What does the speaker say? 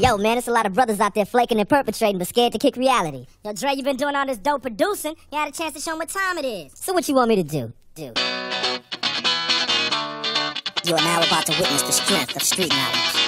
Yo, man, it's a lot of brothers out there flaking and perpetrating, but scared to kick reality. Yo, Dre, you been doing all this dope producing. You had a chance to show them what time it is. So what you want me to do? Do. You are now about to witness the strength of street knowledge.